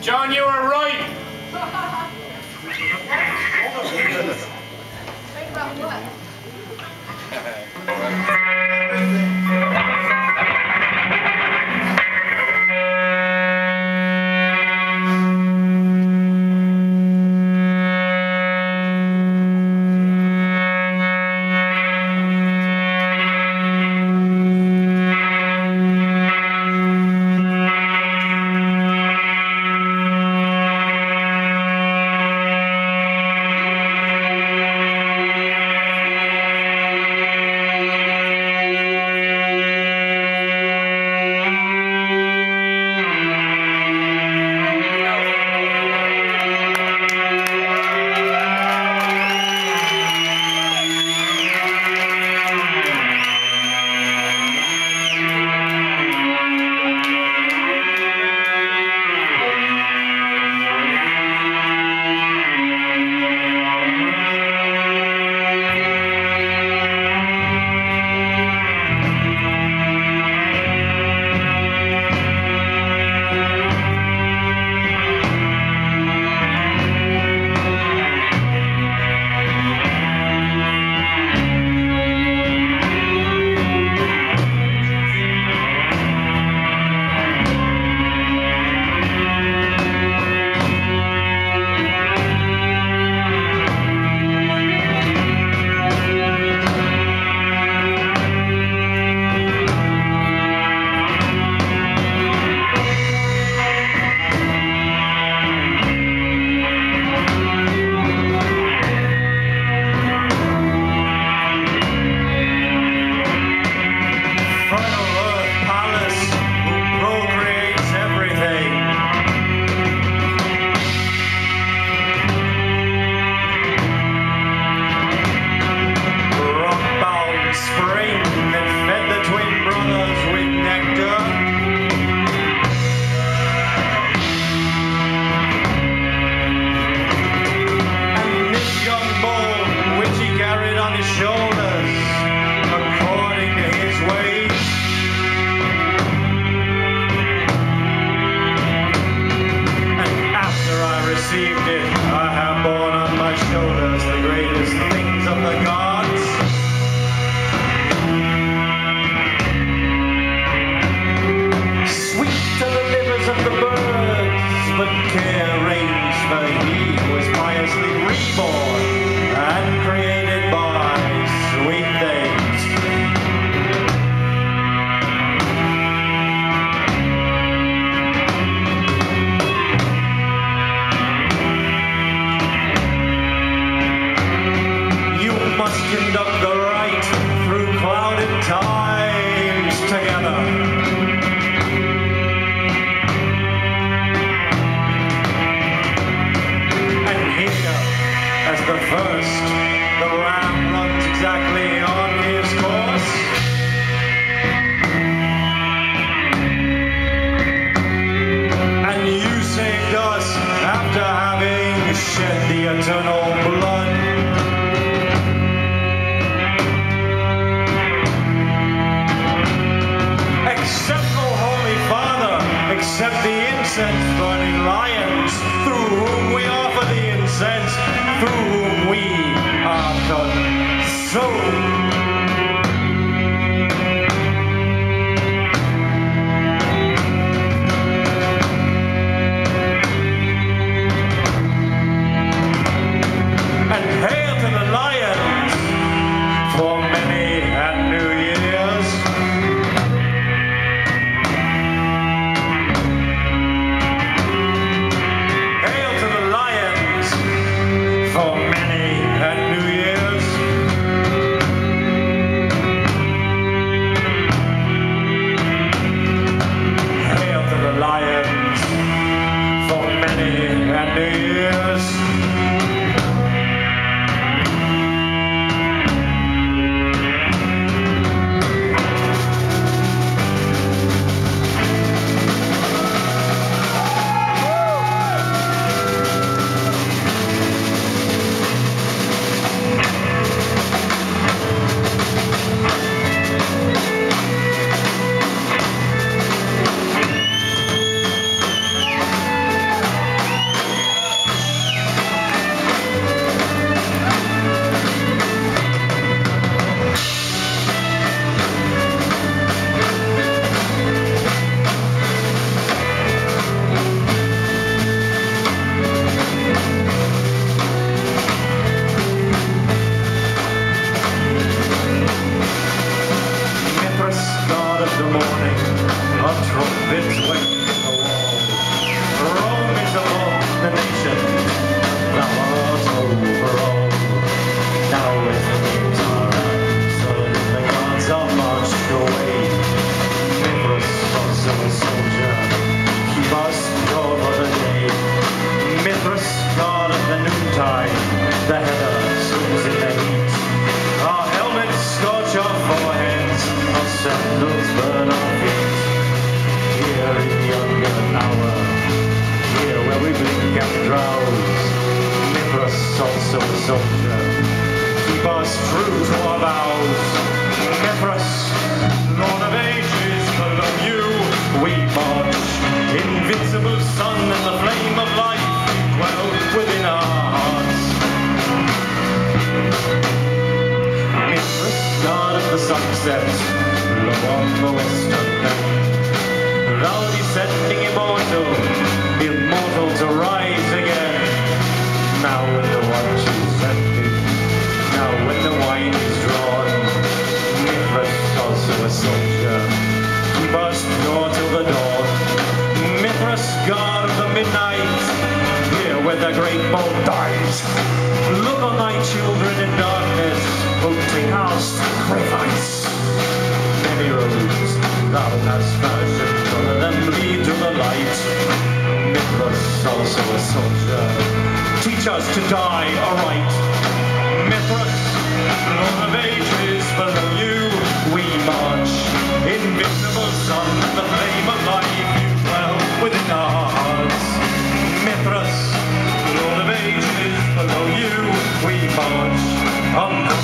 John, you were right. Think about what? must conduct the control. The heather swims in the heat. Our helmets scorch our foreheads, our sandals burn our feet. Here in the yonder hour, here where we blink and drowse, Mithras, also a soldier, keep us true to our vows. The low on the western plain. Thou descending immortal, immortal to rise again. Now when the watch is ended, now when the wine is drawn, Mithras also a soldier, keep us pure till the dawn. Mithras, god of the midnight, the great bull dies. Look on thy children in darkness, voting our sacrifice. Many roads thou hast fashioned, none of them lead to the light. Mithras, also a soldier, teach us to die aright. Mithras, Lord of ages, below you we march. Invincible sun the flame of life, Below you we march. On